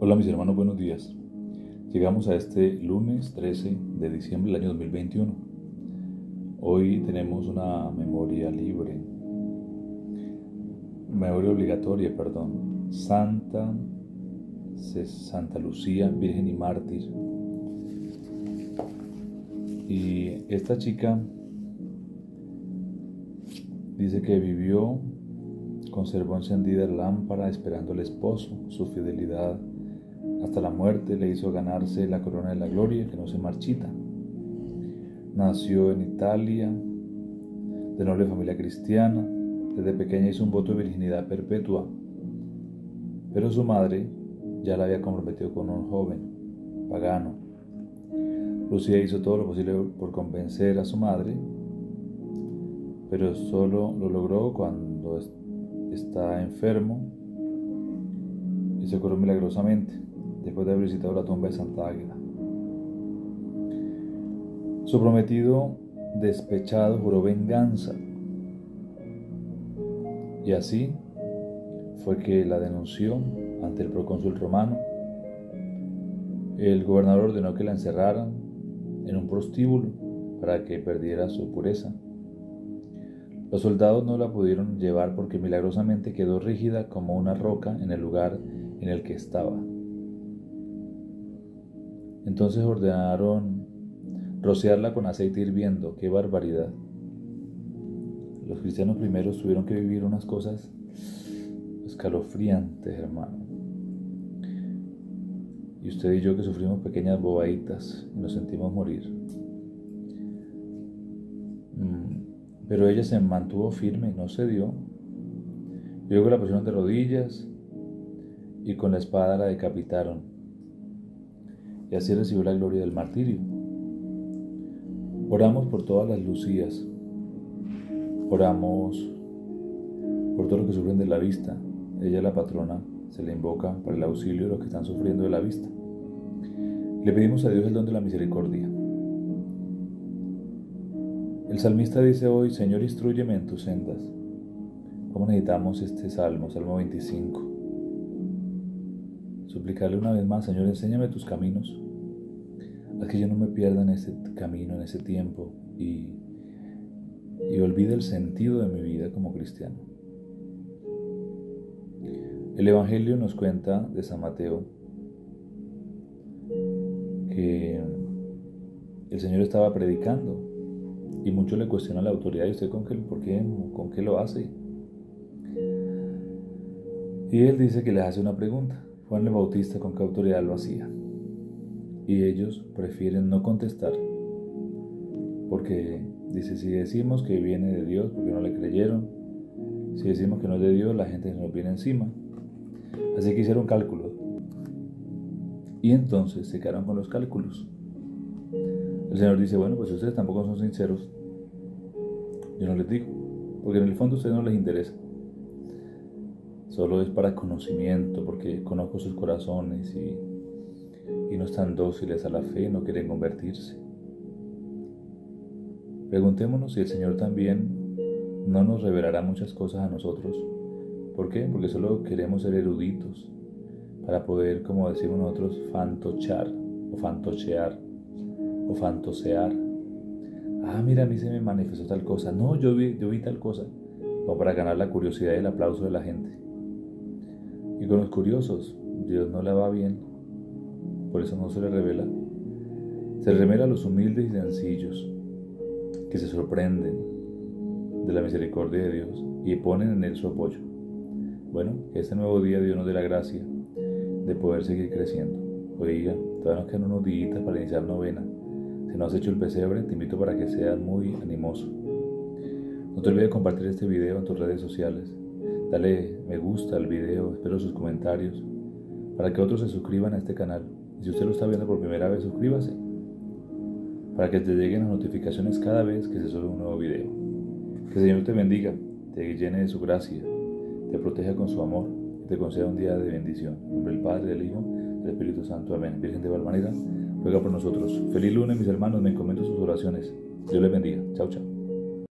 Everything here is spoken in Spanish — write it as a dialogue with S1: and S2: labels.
S1: Hola mis hermanos, buenos días. Llegamos a este lunes 13 de diciembre del año 2021. Hoy tenemos una memoria libre, memoria obligatoria, perdón. Santa, Santa Lucía, Virgen y Mártir. Y esta chica dice que vivió, conservó encendida la lámpara esperando al esposo, su fidelidad hasta la muerte le hizo ganarse la corona de la gloria que no se marchita. Nació en Italia, de noble familia cristiana. Desde pequeña hizo un voto de virginidad perpetua. Pero su madre ya la había comprometido con un joven, pagano. Lucía hizo todo lo posible por convencer a su madre, pero solo lo logró cuando está enfermo y se curó milagrosamente después de haber visitado la tumba de Santa Águila. Su prometido despechado juró venganza. Y así fue que la denunció ante el procónsul romano. El gobernador ordenó que la encerraran en un prostíbulo para que perdiera su pureza. Los soldados no la pudieron llevar porque milagrosamente quedó rígida como una roca en el lugar en el que estaba. Entonces ordenaron rociarla con aceite hirviendo. ¡Qué barbaridad! Los cristianos primeros tuvieron que vivir unas cosas escalofriantes, hermano. Y usted y yo que sufrimos pequeñas bobaditas y nos sentimos morir. Mm, pero ella se mantuvo firme, no se dio. Luego la pusieron de rodillas y con la espada la decapitaron y así recibió la gloria del martirio. Oramos por todas las Lucías, oramos por todos los que sufren de la vista. Ella, la patrona, se le invoca para el auxilio de los que están sufriendo de la vista. Le pedimos a Dios el don de la misericordia. El salmista dice hoy, Señor, instruyeme en tus sendas. ¿Cómo necesitamos este salmo, Salmo 25? Suplicarle una vez más, Señor, enséñame tus caminos. Haz que yo no me pierda en ese camino, en ese tiempo y, y olvide el sentido de mi vida como cristiano. El Evangelio nos cuenta de San Mateo que el Señor estaba predicando y muchos le cuestionan la autoridad y usted con qué, por qué, con qué lo hace. Y él dice que les hace una pregunta. Juan el Bautista con qué autoridad lo hacía. Y ellos prefieren no contestar. Porque dice, si decimos que viene de Dios, porque no le creyeron. Si decimos que no es de Dios, la gente nos viene encima. Así que hicieron cálculos. Y entonces se quedaron con los cálculos. El Señor dice, bueno, pues ustedes tampoco son sinceros. Yo no les digo, porque en el fondo a ustedes no les interesa solo es para conocimiento, porque conozco sus corazones y, no están dóciles a la fe, no quieren convertirse. Preguntémonos si el Señor también no nos revelará muchas cosas a nosotros. ¿Por qué? Porque solo queremos ser eruditos para poder, como decimos nosotros, fantochar o fantochear o fantosear. Ah, mira, a mí se me manifestó tal cosa. No, yo vi, yo vi tal cosa. O para ganar la curiosidad y el aplauso de la gente. Y con los curiosos, Dios no le va bien, por eso no se le revela. Se revela a los humildes y sencillos, que se sorprenden de la misericordia de Dios y ponen en Él su apoyo. Bueno, este nuevo día Dios nos dé la gracia de poder seguir creciendo. Oiga, todavía nos quedan unos días para iniciar novena. Si no has hecho el pesebre, te invito para que seas muy animoso. No te olvides compartir este video en tus redes sociales Dale me gusta al video, espero sus comentarios para que otros se suscriban a este canal. Y si usted lo está viendo por primera vez, suscríbase para que te lleguen las notificaciones cada vez que se sube un nuevo video. Que el Señor te bendiga, te llene de su gracia, te proteja con su amor y te conceda un día de bendición. En nombre del Padre, del Hijo, del Espíritu Santo. Amén. Virgen de Valmanera, ruega por nosotros. Feliz lunes, mis hermanos, me encomiendo sus oraciones. Dios les bendiga. Chao, chao.